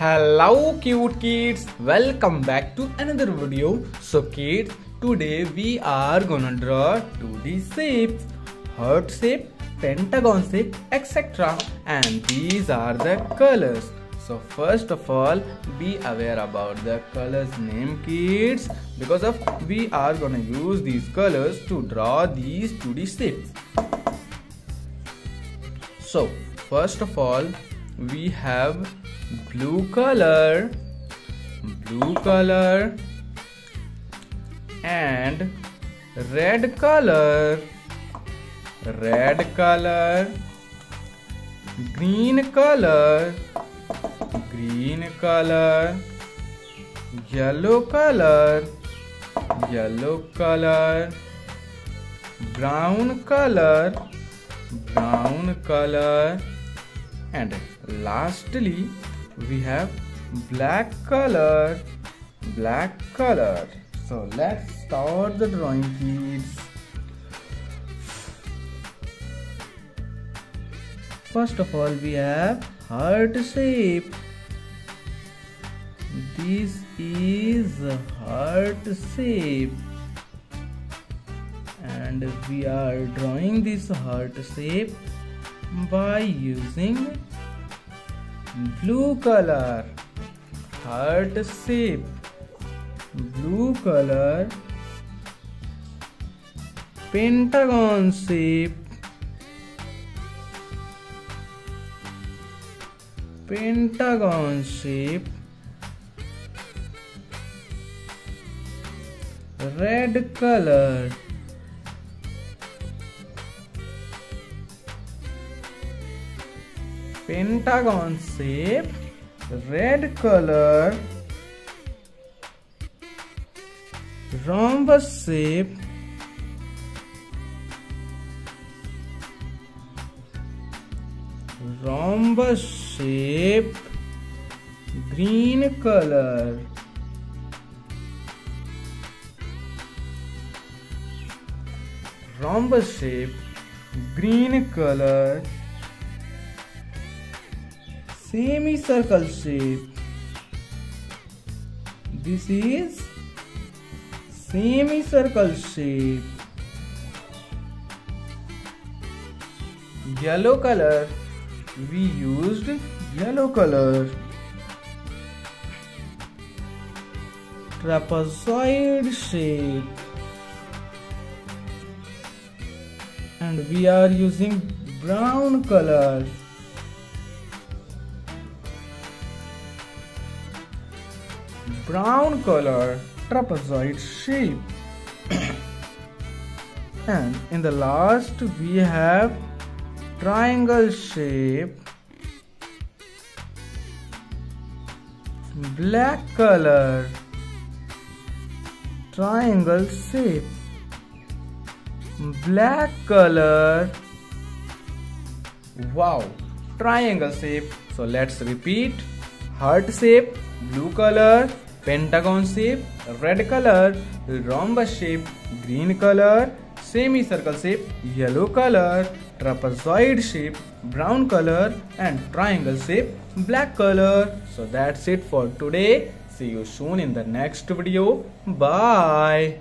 Hello cute kids, welcome back to another video. So kids, today we are gonna draw 2D shapes, heart shape, pentagon shape, etc. And these are the colors. So first of all, be aware about the colors name kids because of we are gonna use these colors to draw these 2D shapes. So first of all, we have blue color blue color and red color. Red color green color green color yellow color yellow color brown color brown color and lastly we have black color. Black color. So let's start the drawing kids first of all we have heart shape. This is heart shape. And we are drawing this heart shape by using blue color. Heart shape. Blue color. Pentagon shape. Pentagon shape. Red color pentagon shape red colour rhomb shape rhomb shape green colour rhomb shape green colour semicircle shape. This is semicircle shape. Yellow color we used yellow color. Trapezoid shape. And we are using brown color brown color trapezoid shape. And in the last we have triangle shape. Black color triangle shape. Black color. Wow. Triangle shape. So let's repeat heart shape blue color pentagon shape red color rhombus shape green color semicircle shape yellow color trapezoid shape brown color and triangle shape black color. So that's it for today. See you soon in the next video. Bye